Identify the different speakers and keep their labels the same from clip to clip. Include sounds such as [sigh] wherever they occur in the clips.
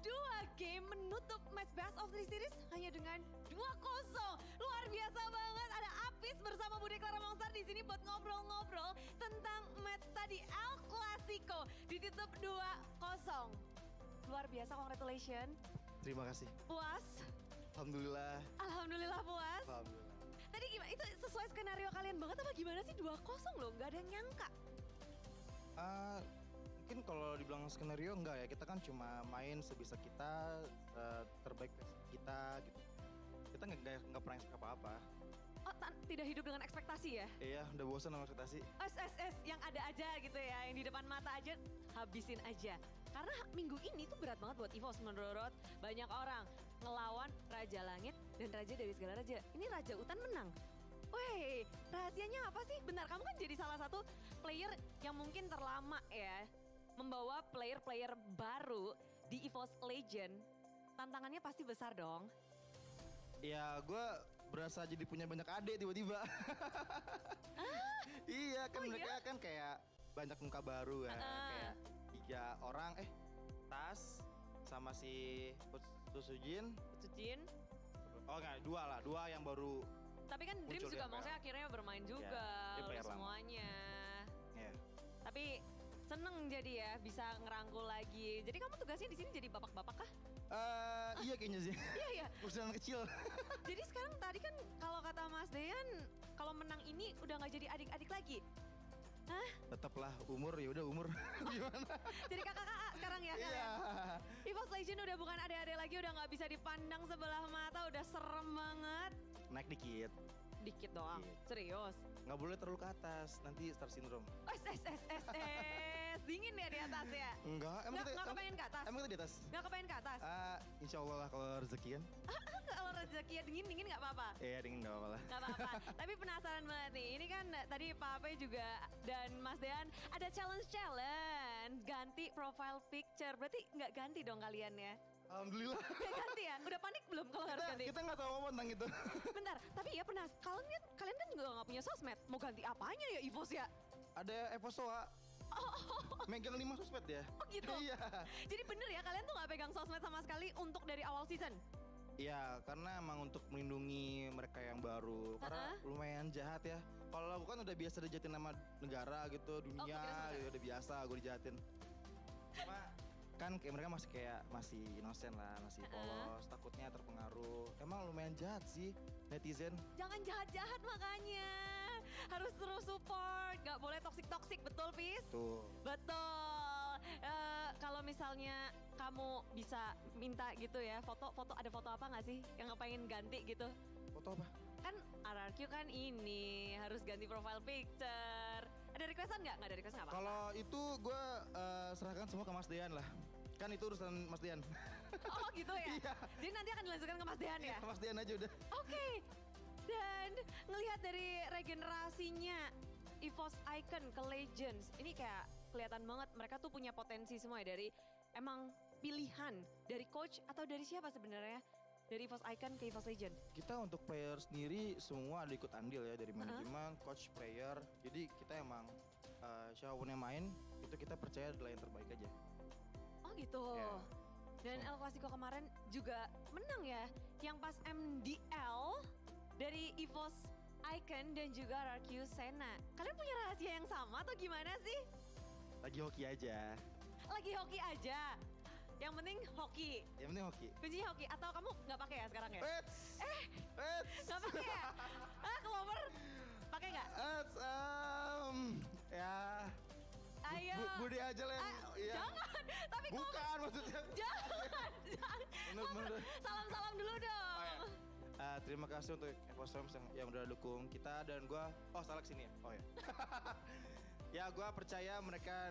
Speaker 1: dua game menutup match best of three series hanya dengan 2-0. Luar biasa banget. Ada Apis bersama Bude Clara Monster di sini buat ngobrol-ngobrol tentang match tadi El Clasico ditutup 2-0. Luar biasa, congratulations.
Speaker 2: Terima kasih.
Speaker 1: Puas?
Speaker 2: Alhamdulillah.
Speaker 1: Alhamdulillah puas.
Speaker 2: Alhamdulillah.
Speaker 1: Tadi gimana? Itu sesuai skenario kalian banget apa gimana sih 2-0 loh? Gak ada yang nyangka.
Speaker 2: Ah, mungkin kalau dibilang skenario enggak ya. Kita kan cuma main sebisa kita eh, terbaik kita gitu. Kita nggak nggak- pernah expect apa-apa.
Speaker 1: Oh, tan- tidak hidup dengan ekspektasi ya?
Speaker 2: Iya, udah bosan sama ekspektasi.
Speaker 1: SSS yang ada aja gitu ya, yang di depan mata aja habisin aja. Karena minggu ini tuh berat banget buat EVOS menurut banyak orang. Ngelawan Raja Langit dan Raja dari segala raja. Ini Raja Utan menang. Weh, rahasianya apa sih? Bentar, kamu kan jadi salah satu player yang mungkin terlama ya. Membawa player-player baru di EVOS Legend. Tantangannya pasti besar dong.
Speaker 2: Ya, gue berasa jadi punya banyak adik tiba-tiba. iya, kan
Speaker 1: Oh,
Speaker 2: mereka kan kayak banyak muka baru ya.
Speaker 1: Ah.
Speaker 2: Kayak tiga orang, eh Tas sama si Susujin.
Speaker 1: Cujin.
Speaker 2: Oh enggak, dua lah, dua yang baru
Speaker 1: Tapi kan Dreams juga maksudnya akhirnya bermain juga lolos
Speaker 2: player lama.
Speaker 1: semuanya.
Speaker 2: ya.
Speaker 1: Tapi seneng jadi ya bisa ngerangkul lagi. Jadi kamu tugasnya di sini jadi bapak-bapak kah?
Speaker 2: Eh, iya kayaknya sih. [laughs]
Speaker 1: Iya iya.
Speaker 2: Urusan kecil. [laughs]
Speaker 1: Jadi sekarang tadi kan kalau kata Mas Dean kalau menang ini udah nggak jadi adik-adik lagi. Hah?
Speaker 2: Tetaplah umur ya udah umur. [laughs] Gimana?
Speaker 1: Jadi kakak-kakak sekarang ya
Speaker 2: Iya.
Speaker 1: kalian? EVOS Legend udah bukan adik-adik lagi, udah nggak bisa dipandang sebelah mata, udah serem banget.
Speaker 2: Naik dikit.
Speaker 1: Dikit doang,
Speaker 2: Dikit.
Speaker 1: serius.
Speaker 2: Nggak boleh terlalu ke atas, nanti star syndrome.
Speaker 1: Es, es, es, es, es. Ya di atas ya?
Speaker 2: Enggak, emang
Speaker 1: Nggak-
Speaker 2: kita
Speaker 1: nggak kepengen ke atas?
Speaker 2: Emang kita di atas.
Speaker 1: Nggak kepengen ke atas?
Speaker 2: Ah, insya Allah lah kalau rezeki kan.
Speaker 1: Kalau rezeki ya dingin-dingin nggak apa-apa?
Speaker 2: Iya, dingin nggak apa-apa lah.
Speaker 1: Gak apa-apa. [laughs] Tapi penasaran banget nih. Ini kan tadi Pak Ape juga dan Mas Dean ada challenge-challenge. Ganti profile picture. Berarti nggak ganti dong kalian ya?
Speaker 2: Alhamdulillah. [laughs]
Speaker 1: Nggak ganti ya? Udah panik belum kalau harus ganti?
Speaker 2: kita nggak tahu apa tentang itu. [laughs]
Speaker 1: Bentar, tapi ya penas kalian kalian kan juga nggak punya sosmed. Mau ganti apanya ya Ivos ya?
Speaker 2: Ada Evosoa. Megang lima sosmed ya.
Speaker 1: Oh gitu?
Speaker 2: Iya.
Speaker 1: Jadi bener ya kalian tuh nggak pegang sosmed sama sekali untuk dari awal season?
Speaker 2: Iya, karena emang untuk melindungi mereka yang baru. Karena
Speaker 1: Uh-uh.
Speaker 2: lumayan jahat ya. Kalau aku kan udah biasa dijahatin nama negara gitu, dunia,
Speaker 1: kira sama.
Speaker 2: ya udah biasa gue dijahatin. Cuma kan kayak mereka masih kayak masih innocent lah, masih polos, takutnya terpengaruh. Emang lumayan jahat sih netizen.
Speaker 1: Jangan jahat-jahat makanya. Harus terus support. Gak boleh toksik-toksik, betul Pis?
Speaker 2: Tuh.
Speaker 1: Betul. Eh, kalau misalnya kamu bisa minta gitu ya foto, foto ada foto apa nggak sih yang pengen ganti gitu?
Speaker 2: Foto apa?
Speaker 1: Kan RRQ kan ini harus ganti profile picture. Ada requestan nggak? Nggak ada request nggak apa?
Speaker 2: Kalau itu gue eh, serahkan semua ke Mas Dean lah. Kan itu urusan Mas Dean.
Speaker 1: Oh gitu ya. [laughs]
Speaker 2: Iya.
Speaker 1: Jadi nanti akan dilanjutkan ke Mas Dean ya.
Speaker 2: Mas Dean aja udah.
Speaker 1: Oke. Dan ngelihat dari regenerasinya EVOS Icon ke Legends, ini kayak kelihatan banget mereka tuh punya potensi semua ya dari emang pilihan dari coach atau dari siapa sebenarnya? Dari EVOS Icon ke EVOS Legend.
Speaker 2: Kita untuk player sendiri semua ada ikut andil ya dari manajemen, coach, player. Jadi kita emang eh, siapa pun yang main itu kita percaya adalah yang terbaik aja.
Speaker 1: Oh gitu.
Speaker 2: Ya.
Speaker 1: Dan El Clasico kemarin juga menang ya. Yang pas MDL dari EVOS Icon dan juga RRQ Sena. Kalian punya rahasia yang sama atau gimana sih?
Speaker 2: Lagi hoki aja.
Speaker 1: Lagi hoki aja. Yang penting hoki.
Speaker 2: Yang penting hoki.
Speaker 1: Kuncinya hoki atau kamu nggak pakai ya sekarang ya?
Speaker 2: Eits! Eh! Eits!
Speaker 1: Nggak pakai ya? [laughs] Ah, Clover? Pakai nggak?
Speaker 2: Eits! em, ya...
Speaker 1: Ayo.
Speaker 2: Bu- Budi aja lah.
Speaker 1: Ah,
Speaker 2: iya.
Speaker 1: Jangan, tapi.
Speaker 2: Bukan maksudnya.
Speaker 1: Jangan, jangan. Salam-salam dulu dong.
Speaker 2: Eh, terima kasih untuk Evos Films yang, yang udah dukung kita dan gua oh salah ke sini ya oh ya [laughs] ya gua percaya mereka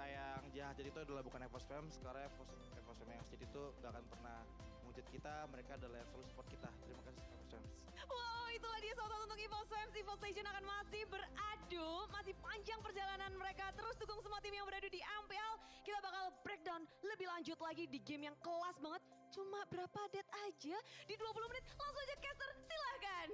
Speaker 2: yang jahat jadi itu adalah bukan Evos Films karena Evos, Evos Films yang jadi itu gak akan pernah mewujud kita mereka adalah yang selalu support kita terima kasih Evos Films
Speaker 1: Wow, itulah dia satu untuk EVOS Fans. EVOS Station akan masih beradu. Masih panjang perjalanan mereka. Terus dukung semua tim yang berada di MPL. Kita bakal breakdown lebih lanjut lagi di game yang kelas banget. Cuma berapa dead aja? Di 20 menit langsung aja caster silahkan.